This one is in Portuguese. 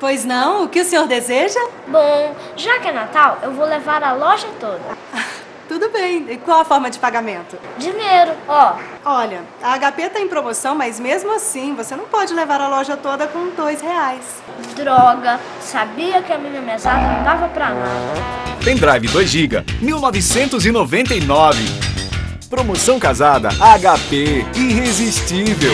Pois não? O que o senhor deseja? Bom, já que é Natal, eu vou levar a loja toda. Tudo bem. E qual a forma de pagamento? Dinheiro, ó. Olha, a HP tá em promoção, mas mesmo assim, você não pode levar a loja toda com dois reais. Droga, sabia que a minha mesada não dava pra nada. Pendrive 2 GB, 1999. Promoção casada HP, irresistível.